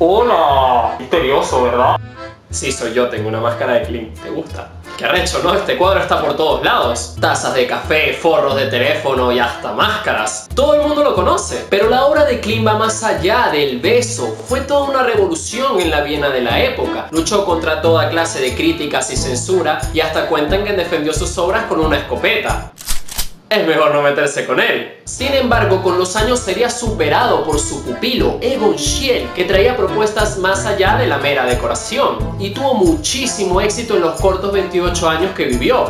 Hola. Misterioso, ¿verdad? Sí, soy yo, tengo una máscara de Klim. ¿Te gusta? Qué arrecho, ¿no? Este cuadro está por todos lados. Tazas de café, forros de teléfono y hasta máscaras. Todo el mundo lo conoce. Pero la obra de Klim va más allá del beso. Fue toda una revolución en la Viena de la época. Luchó contra toda clase de críticas y censura y hasta cuentan que defendió sus obras con una escopeta es mejor no meterse con él. Sin embargo, con los años sería superado por su pupilo, Egon Schiele, que traía propuestas más allá de la mera decoración, y tuvo muchísimo éxito en los cortos 28 años que vivió.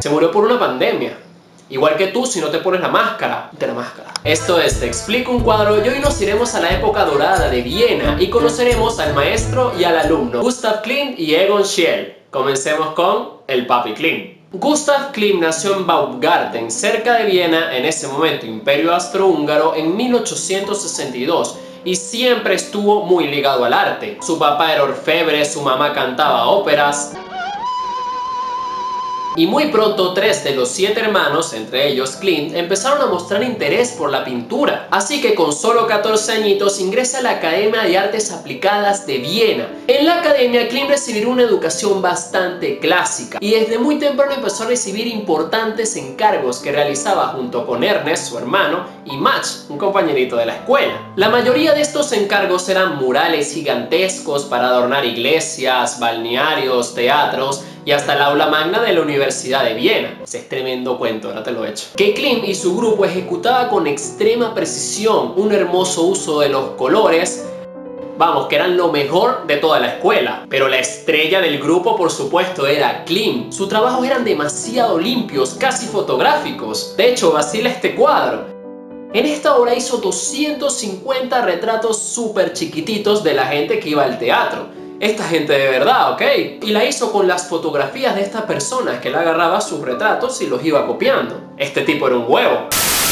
Se murió por una pandemia. Igual que tú si no te pones la máscara. De la máscara. Esto es Te explico un cuadro y hoy nos iremos a la época dorada de Viena y conoceremos al maestro y al alumno Gustav Klimt y Egon Schiele. Comencemos con el Papi Klimt. Gustav Klimt nació en Baumgarten, cerca de Viena, en ese momento Imperio Austrohúngaro, en 1862 y siempre estuvo muy ligado al arte. Su papá era orfebre, su mamá cantaba óperas, y muy pronto tres de los siete hermanos, entre ellos Clint, empezaron a mostrar interés por la pintura. Así que con solo 14 añitos ingresa a la Academia de Artes Aplicadas de Viena. En la academia Klimt recibió una educación bastante clásica y desde muy temprano empezó a recibir importantes encargos que realizaba junto con Ernest, su hermano, y Max, un compañerito de la escuela. La mayoría de estos encargos eran murales gigantescos para adornar iglesias, balnearios, teatros y hasta el aula magna de la Universidad de Viena. Ese es tremendo cuento, ahora te lo he hecho. Que Klim y su grupo ejecutaba con extrema precisión un hermoso uso de los colores, Vamos, que eran lo mejor de toda la escuela. Pero la estrella del grupo, por supuesto, era Klim. Sus trabajos eran demasiado limpios, casi fotográficos. De hecho, vacila este cuadro. En esta obra hizo 250 retratos súper chiquititos de la gente que iba al teatro esta gente de verdad, ¿ok? Y la hizo con las fotografías de estas personas que le agarraba sus retratos y los iba copiando. Este tipo era un huevo.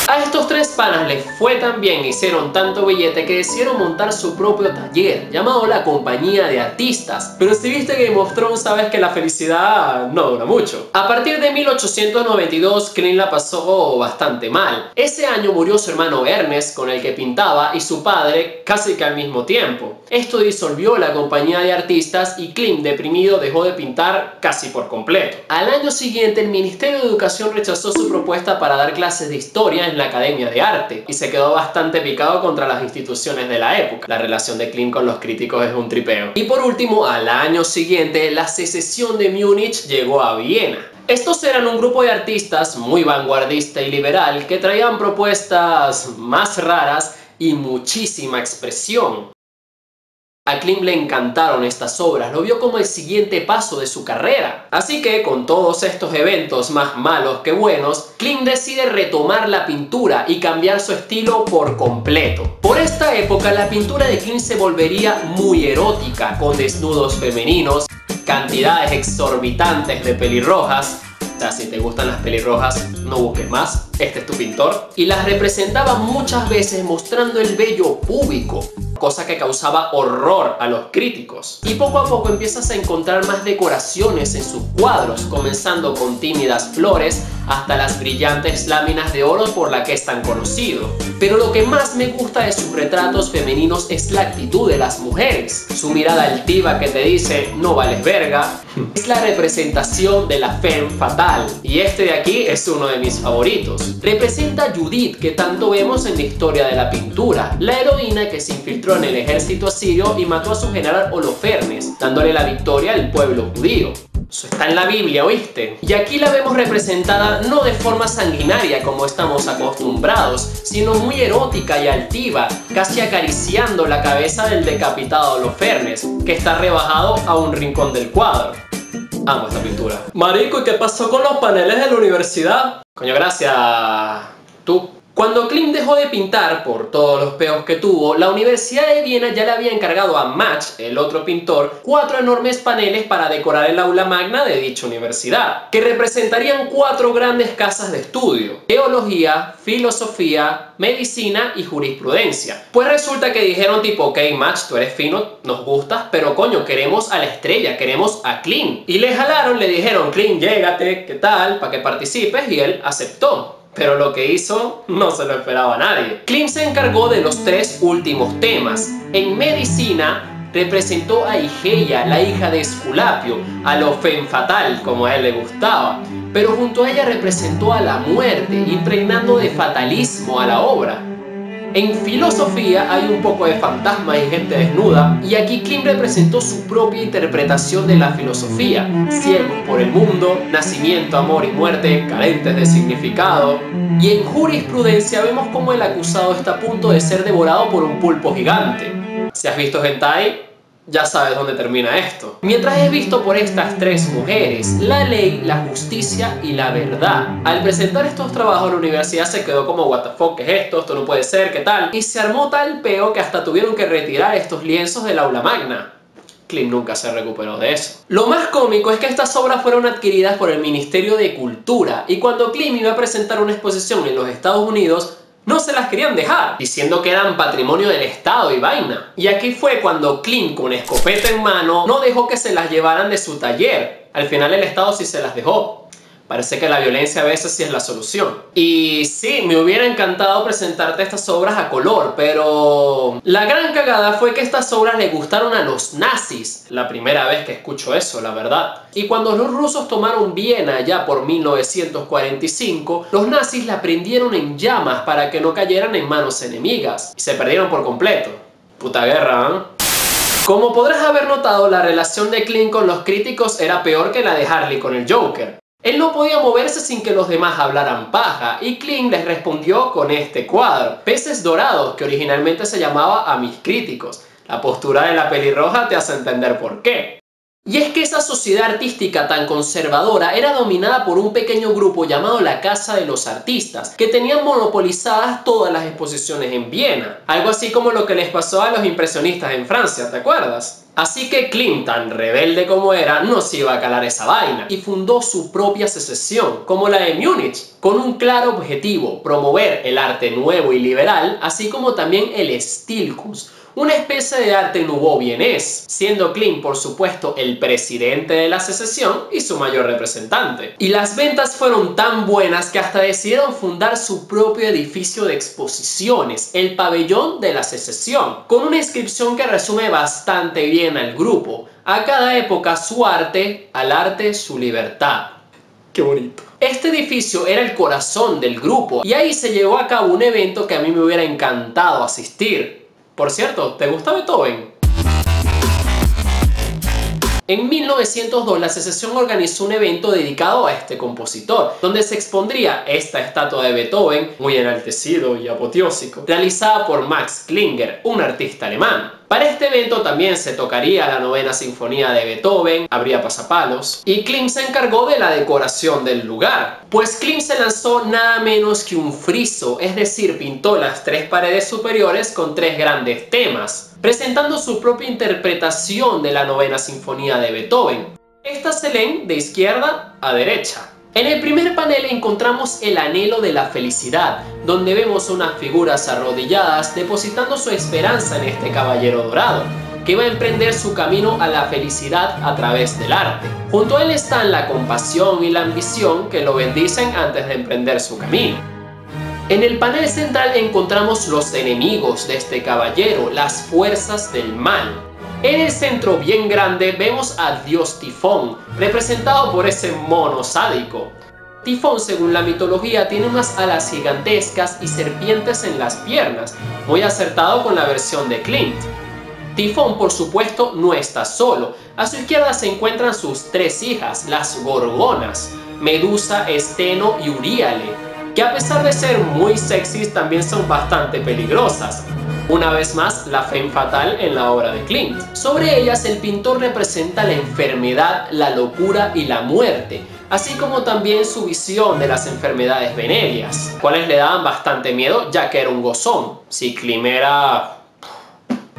A estos tres panas les fue tan bien, hicieron tanto billete que decidieron montar su propio taller, llamado la Compañía de Artistas. Pero si viste Game of Thrones sabes que la felicidad no dura mucho. A partir de 1892, Klein la pasó bastante mal. Ese año murió su hermano Ernest, con el que pintaba, y su padre casi que al mismo tiempo. Esto disolvió la Compañía de Artistas y Klein, deprimido, dejó de pintar casi por completo. Al año siguiente, el Ministerio de Educación rechazó su propuesta para dar clases de historia en la Academia de Arte y se quedó bastante picado contra las instituciones de la época. La relación de Klimt con los críticos es un tripeo. Y por último, al año siguiente, la secesión de Múnich llegó a Viena. Estos eran un grupo de artistas muy vanguardista y liberal que traían propuestas más raras y muchísima expresión. A Klim le encantaron estas obras, lo vio como el siguiente paso de su carrera. Así que, con todos estos eventos más malos que buenos, Klim decide retomar la pintura y cambiar su estilo por completo. Por esta época, la pintura de Klim se volvería muy erótica, con desnudos femeninos, cantidades exorbitantes de pelirrojas, o sea, si te gustan las pelirrojas, no busques más, este es tu pintor. Y las representaba muchas veces mostrando el vello púbico, cosa que causaba horror a los críticos. Y poco a poco empiezas a encontrar más decoraciones en sus cuadros, comenzando con tímidas flores hasta las brillantes láminas de oro por la que es tan conocido. Pero lo que más me gusta de sus retratos femeninos es la actitud de las mujeres. Su mirada altiva que te dice, no vales verga, es la representación de la femme fatal. Y este de aquí es uno de mis favoritos. Representa a Judith, que tanto vemos en la historia de la pintura, la heroína que se infiltró en el ejército asirio y mató a su general Holofernes, dándole la victoria al pueblo judío. Eso está en la Biblia, ¿oíste? Y aquí la vemos representada no de forma sanguinaria como estamos acostumbrados, sino muy erótica y altiva, casi acariciando la cabeza del decapitado Holofernes, que está rebajado a un rincón del cuadro. Amo esta pintura. Marico, ¿y qué pasó con los paneles de la universidad? Coño, gracias. Tú. Cuando Klimt dejó de pintar por todos los peos que tuvo, la Universidad de Viena ya le había encargado a Match, el otro pintor, cuatro enormes paneles para decorar el aula magna de dicha universidad, que representarían cuatro grandes casas de estudio, teología, filosofía, medicina y jurisprudencia. Pues resulta que dijeron tipo, ok Match, tú eres fino, nos gustas, pero coño, queremos a la estrella, queremos a Klimt. Y le jalaron, le dijeron, Klimt, llégate, ¿qué tal? Para que participes, y él aceptó pero lo que hizo no se lo esperaba a nadie. Klimt se encargó de los tres últimos temas. En medicina, representó a Igeia, la hija de Esculapio, a lo fen fatal, como a él le gustaba, pero junto a ella representó a la muerte, impregnando de fatalismo a la obra. En filosofía hay un poco de fantasmas y gente desnuda, y aquí Kim representó su propia interpretación de la filosofía, ciegos por el mundo, nacimiento, amor y muerte, carentes de significado. Y en jurisprudencia vemos cómo el acusado está a punto de ser devorado por un pulpo gigante. Si has visto hentai, ya sabes dónde termina esto. Mientras he visto por estas tres mujeres, la ley, la justicia y la verdad. Al presentar estos trabajos la universidad se quedó como what the fuck, ¿qué es esto? Esto no puede ser, ¿qué tal? Y se armó tal peo que hasta tuvieron que retirar estos lienzos del aula magna. Klim nunca se recuperó de eso. Lo más cómico es que estas obras fueron adquiridas por el Ministerio de Cultura y cuando Klim iba a presentar una exposición en los Estados Unidos, no se las querían dejar, diciendo que eran patrimonio del Estado y vaina. Y aquí fue cuando Clint, con escopeta en mano, no dejó que se las llevaran de su taller. Al final el Estado sí se las dejó. Parece que la violencia a veces sí es la solución. Y sí, me hubiera encantado presentarte estas obras a color, pero la gran cagada fue que estas obras le gustaron a los nazis. La primera vez que escucho eso, la verdad. Y cuando los rusos tomaron Viena ya por 1945, los nazis la prendieron en llamas para que no cayeran en manos enemigas. Y se perdieron por completo. Puta guerra, ¿eh? Como podrás haber notado, la relación de Clint con los críticos era peor que la de Harley con el Joker. Él no podía moverse sin que los demás hablaran paja, y Kling les respondió con este cuadro, Peces Dorados, que originalmente se llamaba A mis críticos. La postura de la pelirroja te hace entender por qué. Y es que esa sociedad artística tan conservadora era dominada por un pequeño grupo llamado la Casa de los Artistas, que tenían monopolizadas todas las exposiciones en Viena. Algo así como lo que les pasó a los impresionistas en Francia, ¿te acuerdas? Así que Klimt, tan rebelde como era, no se iba a calar esa vaina y fundó su propia secesión, como la de Múnich, con un claro objetivo, promover el arte nuevo y liberal, así como también el Stilkunst, una especie de arte nouveau vienés, siendo Klimt por supuesto el presidente de la secesión y su mayor representante. Y las ventas fueron tan buenas que hasta decidieron fundar su propio edificio de exposiciones, el pabellón de la secesión, con una inscripción que resume bastante bien al grupo, a cada época su arte, al arte su libertad. Qué bonito. Este edificio era el corazón del grupo y ahí se llevó a cabo un evento que a mí me hubiera encantado asistir. Por cierto, ¿te gusta Beethoven? En 1902 la secesión organizó un evento dedicado a este compositor, donde se expondría esta estatua de Beethoven, muy enaltecido y apoteósico, realizada por Max Klinger, un artista alemán. Para este evento también se tocaría la novena sinfonía de Beethoven, habría pasapalos, y Klim se encargó de la decoración del lugar. Pues Klim se lanzó nada menos que un friso, es decir, pintó las tres paredes superiores con tres grandes temas, presentando su propia interpretación de la novena sinfonía de Beethoven. Estas se leen de izquierda a derecha. En el primer panel encontramos el anhelo de la felicidad, donde vemos unas figuras arrodilladas depositando su esperanza en este caballero dorado, que va a emprender su camino a la felicidad a través del arte. Junto a él están la compasión y la ambición que lo bendicen antes de emprender su camino. En el panel central encontramos los enemigos de este caballero, las fuerzas del mal, en el centro bien grande vemos a Dios Tifón, representado por ese mono sádico. Tifón, según la mitología, tiene unas alas gigantescas y serpientes en las piernas, muy acertado con la versión de Clint. Tifón, por supuesto, no está solo. A su izquierda se encuentran sus tres hijas, las Gorgonas, Medusa, Esteno y Uriale, que a pesar de ser muy sexys también son bastante peligrosas. Una vez más, la fe fatal en la obra de Klimt. Sobre ellas, el pintor representa la enfermedad, la locura y la muerte, así como también su visión de las enfermedades venéreas, cuales le daban bastante miedo ya que era un gozón. Si Klimt era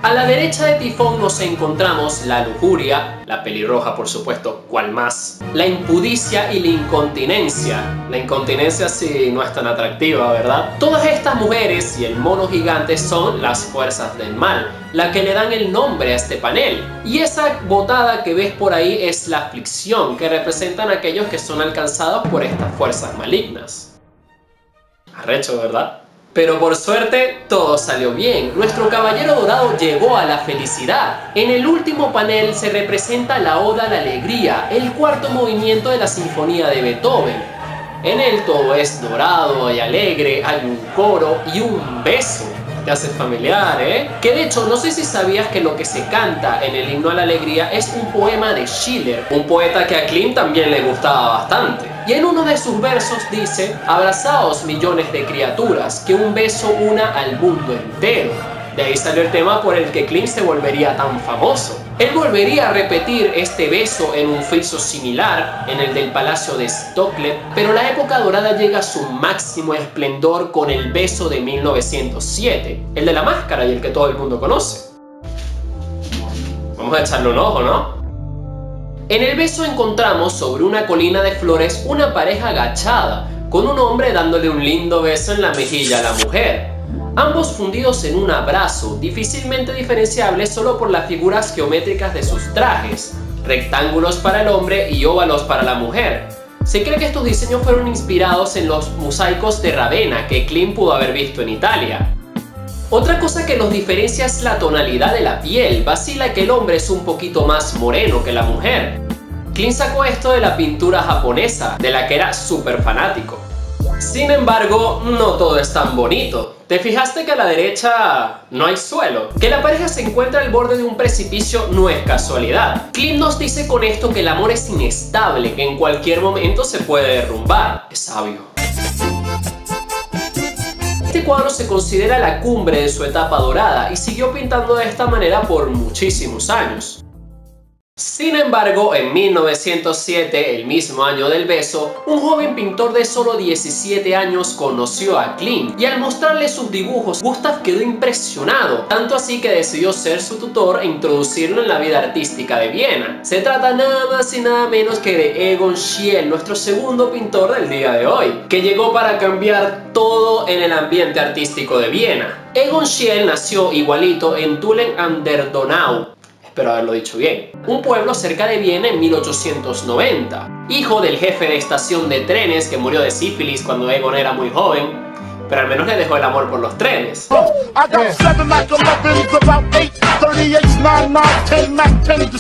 a la derecha de Tifón nos encontramos la lujuria, la pelirroja por supuesto, cual más, la impudicia y la incontinencia. La incontinencia sí no es tan atractiva, ¿verdad? Todas estas mujeres y el mono gigante son las fuerzas del mal, la que le dan el nombre a este panel. Y esa botada que ves por ahí es la aflicción, que representan aquellos que son alcanzados por estas fuerzas malignas. Arrecho, ¿verdad? Pero por suerte, todo salió bien. Nuestro caballero dorado llegó a la felicidad. En el último panel se representa la Oda a la Alegría, el cuarto movimiento de la Sinfonía de Beethoven. En él todo es dorado y alegre, hay un coro y un beso. Te hace familiar, ¿eh? Que de hecho, no sé si sabías que lo que se canta en el himno a la alegría es un poema de Schiller, un poeta que a Klimt también le gustaba bastante. Y en uno de sus versos dice, abrazaos millones de criaturas, que un beso una al mundo entero. De ahí salió el tema por el que Klimt se volvería tan famoso. Él volvería a repetir este beso en un friso similar, en el del Palacio de Stoklet, pero la época dorada llega a su máximo esplendor con el beso de 1907, el de la máscara y el que todo el mundo conoce. Vamos a echarle un ojo, ¿no? En el beso encontramos sobre una colina de flores una pareja agachada, con un hombre dándole un lindo beso en la mejilla a la mujer ambos fundidos en un abrazo, difícilmente diferenciable solo por las figuras geométricas de sus trajes, rectángulos para el hombre y óvalos para la mujer. Se cree que estos diseños fueron inspirados en los mosaicos de Ravenna que Klimt pudo haber visto en Italia. Otra cosa que los diferencia es la tonalidad de la piel, vacila que el hombre es un poquito más moreno que la mujer. Klimt sacó esto de la pintura japonesa, de la que era súper fanático. Sin embargo, no todo es tan bonito. ¿Te fijaste que a la derecha no hay suelo? Que la pareja se encuentra al borde de un precipicio no es casualidad. Clint nos dice con esto que el amor es inestable, que en cualquier momento se puede derrumbar. Es sabio. Este cuadro se considera la cumbre de su etapa dorada y siguió pintando de esta manera por muchísimos años. Sin embargo, en 1907, el mismo año del beso, un joven pintor de solo 17 años conoció a Klimt y al mostrarle sus dibujos, Gustav quedó impresionado, tanto así que decidió ser su tutor e introducirlo en la vida artística de Viena. Se trata nada más y nada menos que de Egon Schiele, nuestro segundo pintor del día de hoy, que llegó para cambiar todo en el ambiente artístico de Viena. Egon Schiele nació igualito en Tulen an der Donau, espero haberlo dicho bien, un pueblo cerca de Viena en 1890. Hijo del jefe de estación de trenes que murió de sífilis cuando Egon era muy joven, pero al menos le dejó el amor por los trenes.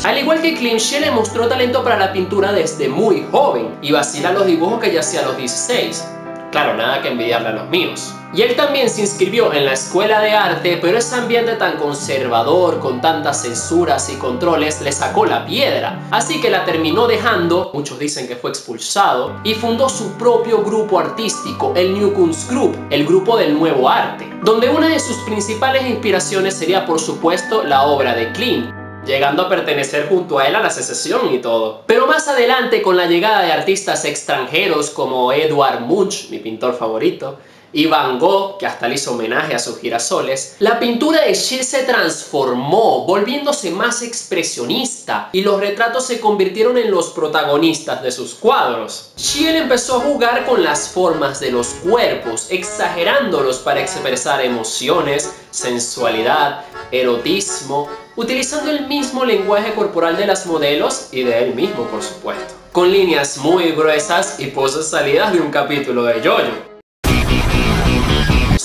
Al igual que Klimt, Shelley mostró talento para la pintura desde muy joven y vacila los dibujos que ya hacía a los 16. Claro, nada que envidiarle a los míos. Y él también se inscribió en la escuela de arte, pero ese ambiente tan conservador, con tantas censuras y controles, le sacó la piedra. Así que la terminó dejando, muchos dicen que fue expulsado, y fundó su propio grupo artístico, el New Kunst Group, el grupo del nuevo arte, donde una de sus principales inspiraciones sería por supuesto la obra de Klimt, llegando a pertenecer junto a él a la secesión y todo. Pero más adelante, con la llegada de artistas extranjeros como Edward Munch, mi pintor favorito, y Van Gogh, que hasta le hizo homenaje a sus girasoles, la pintura de Schiele se transformó, volviéndose más expresionista, y los retratos se convirtieron en los protagonistas de sus cuadros. Schiele empezó a jugar con las formas de los cuerpos, exagerándolos para expresar emociones, sensualidad, erotismo, utilizando el mismo lenguaje corporal de las modelos y de él mismo, por supuesto, con líneas muy gruesas y poses salidas de un capítulo de Jojo.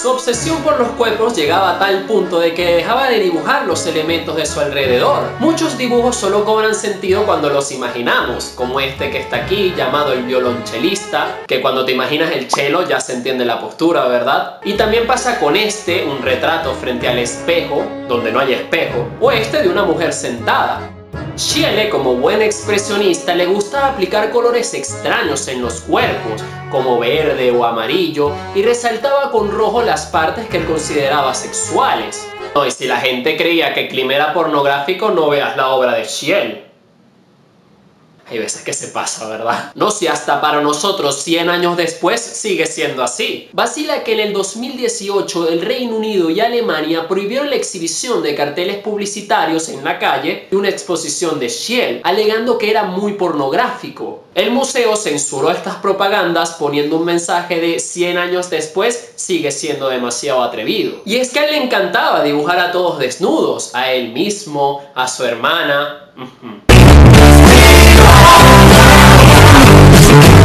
Su obsesión por los cuerpos llegaba a tal punto de que dejaba de dibujar los elementos de su alrededor. Muchos dibujos solo cobran sentido cuando los imaginamos, como este que está aquí llamado el violonchelista, que cuando te imaginas el cello ya se entiende la postura, ¿verdad? Y también pasa con este, un retrato frente al espejo, donde no hay espejo, o este de una mujer sentada. Schiele, como buen expresionista, le gustaba aplicar colores extraños en los cuerpos, como verde o amarillo, y resaltaba con rojo las partes que él consideraba sexuales. No, y si la gente creía que Klim era pornográfico, no veas la obra de Schiele. Hay veces que se pasa, ¿verdad? No si hasta para nosotros 100 años después sigue siendo así. Vacila que en el 2018 el Reino Unido y Alemania prohibieron la exhibición de carteles publicitarios en la calle de una exposición de Shell, alegando que era muy pornográfico. El museo censuró estas propagandas poniendo un mensaje de 100 años después sigue siendo demasiado atrevido. Y es que a él le encantaba dibujar a todos desnudos, a él mismo, a su hermana.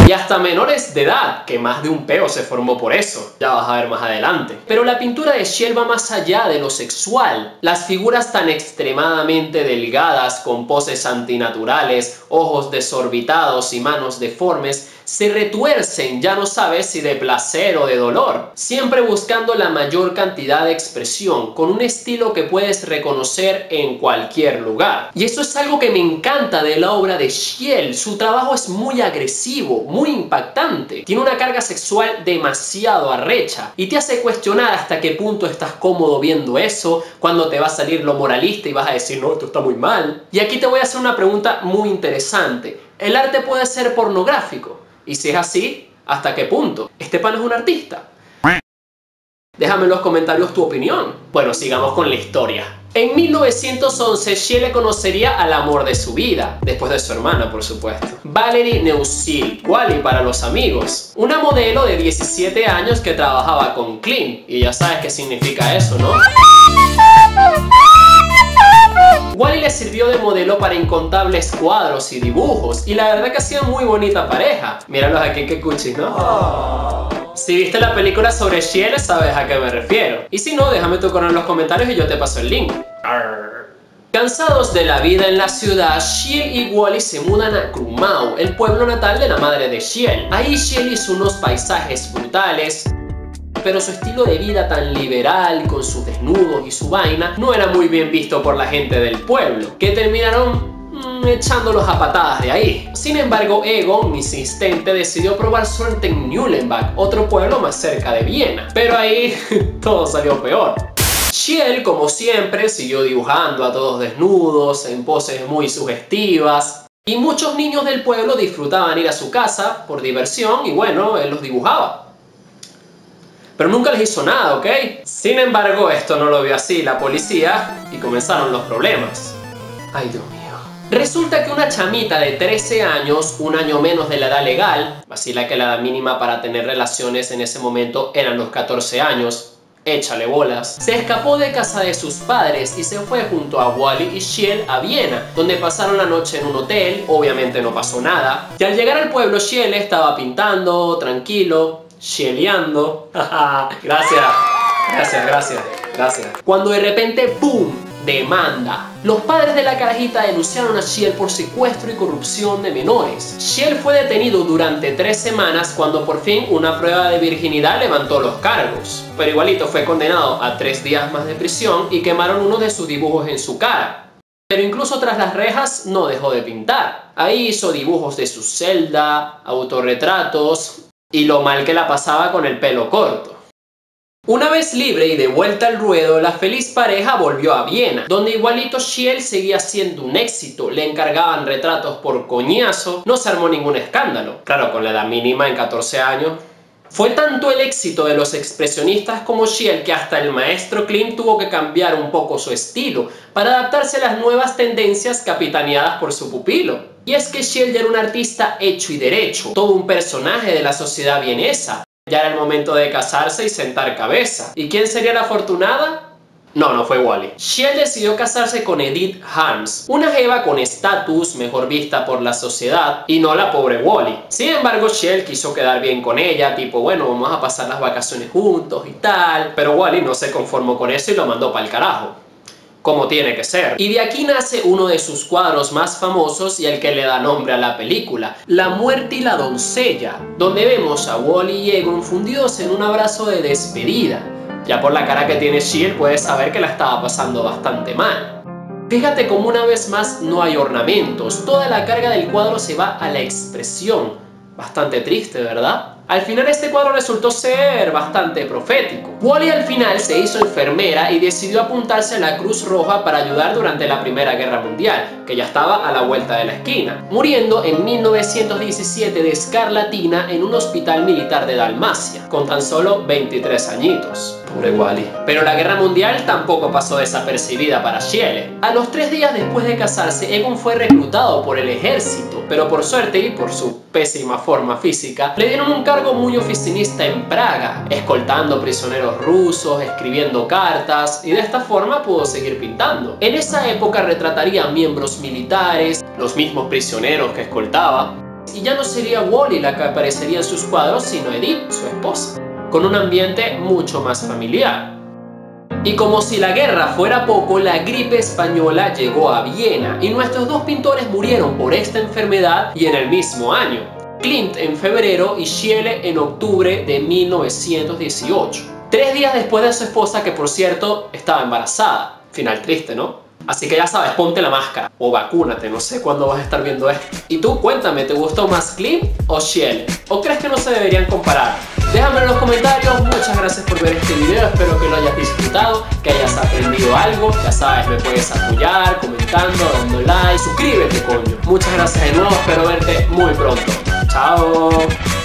Y hasta menores de edad, que más de un peo se formó por eso. Ya vas a ver más adelante. Pero la pintura de Schiele va más allá de lo sexual. Las figuras tan extremadamente delgadas, con poses antinaturales, ojos desorbitados y manos deformes, se retuercen, ya no sabes si de placer o de dolor, siempre buscando la mayor cantidad de expresión, con un estilo que puedes reconocer en cualquier lugar. Y eso es algo que me encanta de la obra de Schiel, su trabajo es muy agresivo, muy impactante, tiene una carga sexual demasiado arrecha y te hace cuestionar hasta qué punto estás cómodo viendo eso, cuando te va a salir lo moralista y vas a decir, no, esto está muy mal. Y aquí te voy a hacer una pregunta muy interesante. ¿El arte puede ser pornográfico? Y si es así, ¿hasta qué punto? ¿Este pan es un artista? Déjame en los comentarios tu opinión. Bueno, sigamos con la historia. En 1911, Shelley conocería al amor de su vida, después de su hermana, por supuesto. Valerie Neusil, Wally para los amigos. Una modelo de 17 años que trabajaba con Clint. Y ya sabes qué significa eso, ¿no? Wally le sirvió de modelo para incontables cuadros y dibujos, y la verdad que hacían muy bonita pareja. Míralos aquí que cuchis, ¿no? Si viste la película sobre Shiel, sabes a qué me refiero. Y si no, déjame tu correo en los comentarios y yo te paso el link. Cansados de la vida en la ciudad, Shiel y Wally se mudan a Krumau, el pueblo natal de la madre de Shiel. Ahí Shiel hizo unos paisajes brutales, pero su estilo de vida tan liberal, con sus desnudos y su vaina, no era muy bien visto por la gente del pueblo, que terminaron mm, echándolos a patadas de ahí. Sin embargo, Egon, insistente, decidió probar suerte en Nuremberg, otro pueblo más cerca de Viena. Pero ahí todo salió peor. Schiel, como siempre, siguió dibujando a todos desnudos, en poses muy sugestivas, y muchos niños del pueblo disfrutaban ir a su casa por diversión y bueno, él los dibujaba pero nunca les hizo nada, ¿ok? Sin embargo, esto no lo vio así la policía y comenzaron los problemas. Ay, Dios mío. Resulta que una chamita de 13 años, un año menos de la edad legal, así la que la edad mínima para tener relaciones en ese momento eran los 14 años, échale bolas, se escapó de casa de sus padres y se fue junto a Wally y Shiel a Viena, donde pasaron la noche en un hotel, obviamente no pasó nada, y al llegar al pueblo Shiel estaba pintando, tranquilo, Sheleando. gracias, gracias, gracias, gracias. Cuando de repente, ¡pum! Demanda. Los padres de la carajita denunciaron a Shiel por secuestro y corrupción de menores. Shiel fue detenido durante tres semanas cuando por fin una prueba de virginidad levantó los cargos. Pero igualito fue condenado a tres días más de prisión y quemaron uno de sus dibujos en su cara. Pero incluso tras las rejas no dejó de pintar. Ahí hizo dibujos de su celda, autorretratos, y lo mal que la pasaba con el pelo corto. Una vez libre y de vuelta al ruedo, la feliz pareja volvió a Viena, donde igualito Schiel seguía siendo un éxito, le encargaban retratos por coñazo, no se armó ningún escándalo. Claro, con la edad mínima en 14 años. Fue tanto el éxito de los expresionistas como Schiel que hasta el maestro Klimt tuvo que cambiar un poco su estilo para adaptarse a las nuevas tendencias capitaneadas por su pupilo. Y es que Schiele era un artista hecho y derecho, todo un personaje de la sociedad vienesa. Ya era el momento de casarse y sentar cabeza. ¿Y quién sería la afortunada? No, no fue Wally. Shell decidió casarse con Edith Harms, una jeva con estatus, mejor vista por la sociedad, y no la pobre Wally. Sin embargo, Shell quiso quedar bien con ella, tipo, bueno, vamos a pasar las vacaciones juntos y tal, pero Wally no se conformó con eso y lo mandó para el carajo como tiene que ser. Y de aquí nace uno de sus cuadros más famosos y el que le da nombre a la película, La muerte y la doncella, donde vemos a Wally y Egon fundidos en un abrazo de despedida. Ya por la cara que tiene Shield puedes saber que la estaba pasando bastante mal. Fíjate como una vez más no hay ornamentos, toda la carga del cuadro se va a la expresión. Bastante triste, ¿verdad? Al final este cuadro resultó ser bastante profético. Wally al final se hizo enfermera y decidió apuntarse a la Cruz Roja para ayudar durante la Primera Guerra Mundial, que ya estaba a la vuelta de la esquina, muriendo en 1917 de escarlatina en un hospital militar de Dalmacia, con tan solo 23 añitos. Pobre Wally. Pero la guerra mundial tampoco pasó desapercibida para Schiele. A los tres días después de casarse, Egon fue reclutado por el ejército, pero por suerte y por su pésima forma física, le dieron un cargo muy oficinista en Praga, escoltando prisioneros rusos, escribiendo cartas, y de esta forma pudo seguir pintando. En esa época retrataría a miembros militares, los mismos prisioneros que escoltaba, y ya no sería Wally la que aparecería en sus cuadros, sino Edith, su esposa, con un ambiente mucho más familiar. Y como si la guerra fuera poco, la gripe española llegó a Viena y nuestros dos pintores murieron por esta enfermedad y en el mismo año. Klimt en febrero y Schiele en octubre de 1918. Tres días después de su esposa, que por cierto estaba embarazada. Final triste, ¿no? Así que ya sabes, ponte la máscara o vacúnate, no sé cuándo vas a estar viendo esto. Y tú cuéntame, ¿te gustó más Klimt o Schiele? ¿O crees que no se deberían comparar? Déjame en los comentarios, muchas gracias por ver este video, espero que lo hayas disfrutado, que hayas aprendido algo, ya sabes, me puedes apoyar comentando, dando like, suscríbete coño. Muchas gracias de nuevo, espero verte muy pronto. Tchau!